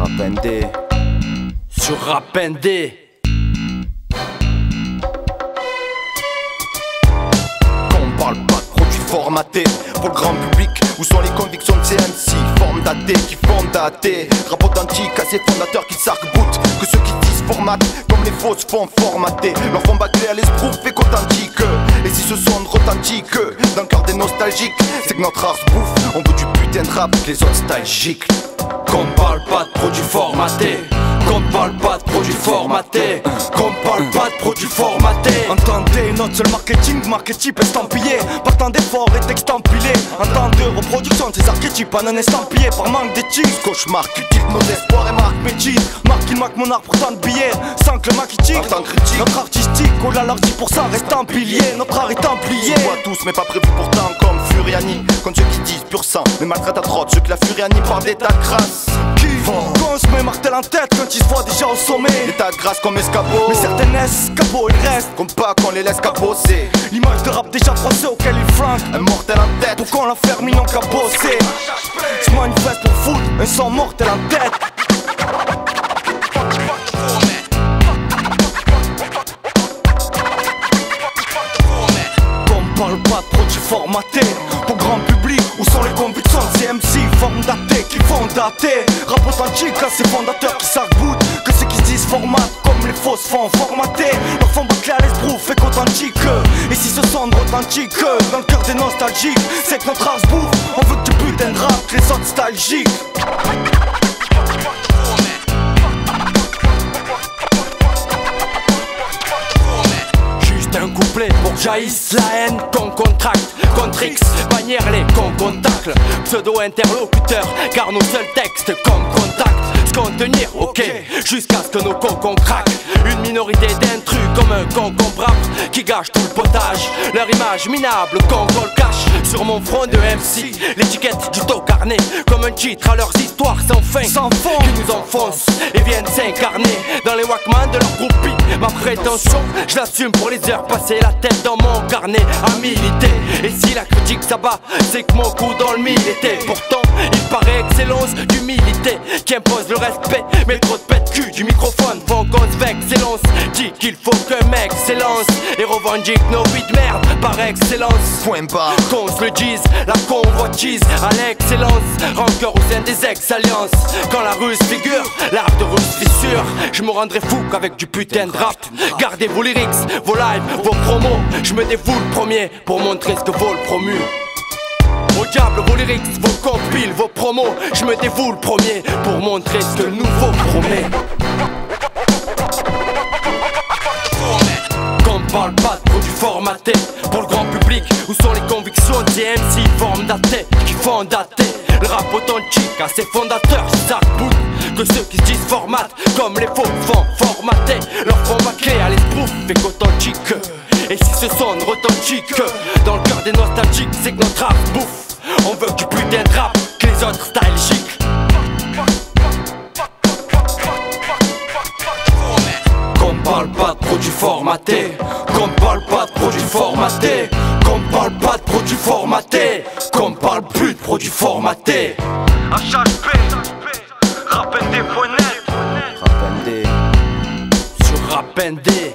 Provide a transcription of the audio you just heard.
Rapendé sur Rapendé. On parle pas de produits formatés pour le grand public. Où sont les convictions de CNC Forme datée qui font dater. Rap authentique à ces fondateurs qui s'arc-boutent. Que ceux qui disent format comme les fausses font formater. Leur font bâcler à l'esprouf fait qu'authentique. Et si ce son retentit que c'est que notre art bouffe. On veut du putain de rap les autres nostalgiques. Qu'on parle pas de produits formatés. Qu'on parle pas de produits formatés. Qu'on parle pas de produits formatés. Notre seul marketing, marketing estampillé Par tant d'efforts est extampillé En temps de reproduction de ces archétypes en un estampillé Par manque d'éthique Cauchemar cultive nos espoirs et marque Métis, marque il marque mon art pour tant de billets Sans que le marketing, critique. notre artistique Au-delà leur 10% reste en pilier Notre art est amplié voit tous, mais pas prévu pourtant, comme Furiani. Comme ceux qui disent pur sang, mais maltraitent à trotte. Ceux que la Furiani par d'état crasse. Quand on se met martel en tête quand ils se voient déjà au sommet. L'état grâce comme escabeau. Mais certaines escabeaux il reste Comme pas qu'on les laisse cabosser. L'image de rap déjà froissée auquel ils flanquent Un mortel en tête. Pour qu'on l'enferme ils n'ont qu'à bosser? Se manifeste pour foutre un sang mortel en tête. Qu'on parle pas de produits formatés Pour grand public, où sont les convictions de ces MC Formes datées qui font dater Rap authentique à ces fondateurs qui sarc Que ceux qui se disent format comme les fausses font formater. Leur font bâcler à l'esprouf fait qu'authentique. Et si ce son authentique Dans le cœur des nostalgiques C'est que notre art se bouffe. On veut que du putain de rap les nostalgiques pour jaillisse la haine qu'on contracte Contre X, bannière les qu'on contacte. Pseudo-interlocuteur, car nos seuls textes comme contact Se contenir, ok, jusqu'à ce que nos cocons craquent Une minorité d'intrus comme un concombre Qui gâche tout le potage. Leur image minable qu'on le cache. Sur mon front de MC L'étiquette du dos carné. Comme un titre à leurs histoires sans fin. Sans fond. Qui nous enfoncent et viennent s'incarner Dans les Walkman de leur groupie. Ma prétention, je l'assume pour les heures passées La tête dans mon carnet. À militer Et si la critique s'abat, c'est que mon coup dans le mille était. Pourtant, il paraît excellence d'humilité Qui impose le respect Mais trop de pète cul du microphone font qu'on se Excellence dit qu'il faut qu'un mec s'élance Et revendique nos vies de merde par excellence Point barre. qu'on se le dise, la convoitise à l'excellence, rancœur au sein des ex-alliances. Quand la ruse figure, l'art de ruse fissure, je me rendrai fou qu'avec du putain de rap. Gardez vos lyrics, vos lives, vos promos, je me dévoue le premier pour montrer ce que vaut le promu. Au diable vos lyrics, vos compiles, vos promos, je me dévoue le premier pour montrer ce que nouveau promet. Qu'on parle pas de produits formatés Pour le grand public, où sont les convictions des MC formes datées qui font dater Le rap authentique à ses fondateurs s'arc Que ceux qui se disent format comme les faux font formater. Leur bâcler à l'esprouf fait qu'authentique Et si ce son retentique Dans le cœur des nostalgiques c'est que notre rap bouffe On veut du putain de rap que les autres styligiques Qu'on parle pas de produits formatés. Qu'on parle pas de produits formatés. Qu'on parle pas de produits formatés. Qu'on parle plus de produits formatés. HHP Rapendé.net Rapendé Sur Rapendé